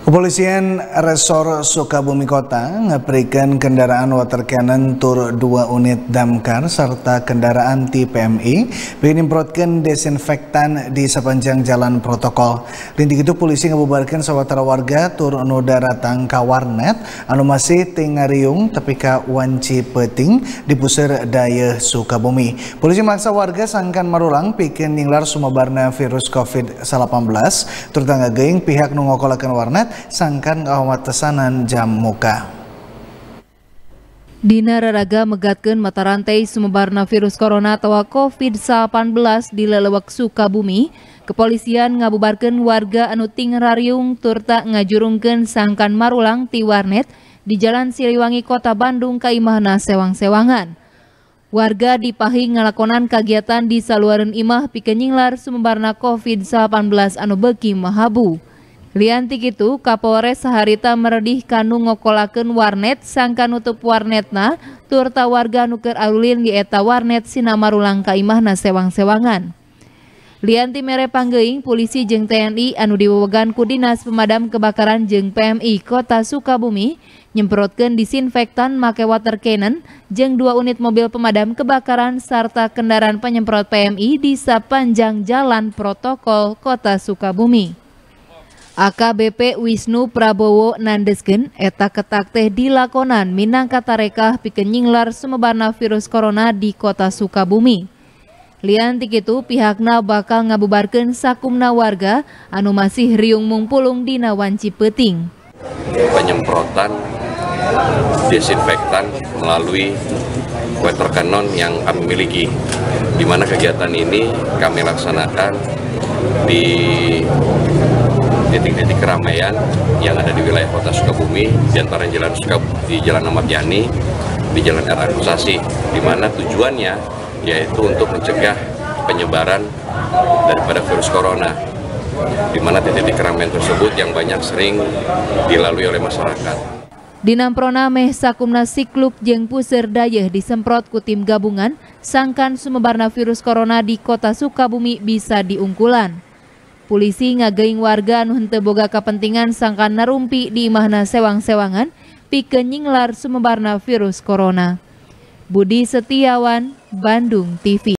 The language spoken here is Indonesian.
Kepolisian Resor Sukabumi Kota ngeperikan kendaraan water cannon tur 2 unit damkar serta kendaraan TPMI menyemprotkan desinfektan di sepanjang jalan protokol. Lintik itu polisi ngebubarkan sawatara warga tur noda ratang kawarnet anu masih tingariung tapi ka wanci peting di pusir daya Sukabumi. Polisi maksa warga sangkan marulang pikin ninglar sumabarna virus COVID-19 terutama geing pihak nungokolakan warnet sangkan ngawat tesanan jam muka. Dina Raraga megatkan mata rantai sumebarna virus corona atau COVID-19 di lelewak Sukabumi, kepolisian ngabubarkan warga anu tingrariung turta ngajurungkan sangkan marulang ti warnet di Jalan Siliwangi Kota Bandung kaimahna sewang-sewangan. Warga di Pahi ngalakonan kegiatan di saluaran imah pikenyinglar sumebarna COVID-19 anu beki mahabu. Liantik itu Kapolres Saharita meredih kanu ngokolaken warnet sangka nutup warnetna turta warga nuker arulin di eta warnet sinamarulang kaimahna sewang-sewangan. Lianti mere panggeing polisi jeng TNI anu diwewegan ku Dinas Pemadam Kebakaran jeng PMI Kota Sukabumi nyemprotkan disinfektan make water cannon jeng dua unit mobil pemadam kebakaran serta kendaraan penyemprot PMI di sepanjang jalan protokol Kota Sukabumi. AKBP Wisnu Prabowo nandesken eta ketak teh dilakonan minangka tarekah pikeun nyinglar sumebarna virus corona di kota Sukabumi. Liantik itu pihakna bakal ngabubarkan sakumna warga anu masih riung mungpulung di Nawanci Peting. Penyemprotan desinfektan melalui water cannon yang kami miliki, di mana kegiatan ini kami laksanakan di keramaian yang ada di wilayah kota Sukabumi, di antara jalan Sukabumi, di Jalan Ahmad Yani, di Jalan R. Agusasi, di mana tujuannya yaitu untuk mencegah penyebaran daripada virus corona, di mana titik-titik keramaian tersebut yang banyak sering dilalui oleh masyarakat. Dinamprona meh sakumna sikluk jeng pusir dayeh disemprot ku tim gabungan, sangkan sumebarna virus corona di kota Sukabumi bisa diungkulan. Polisi ngageing warga anu henteu boga kepentingan sangkan narumpi di imahna sewang-sewangan pikeun nyinglar sumebarna virus corona. Budi Setiawan, Bandung TV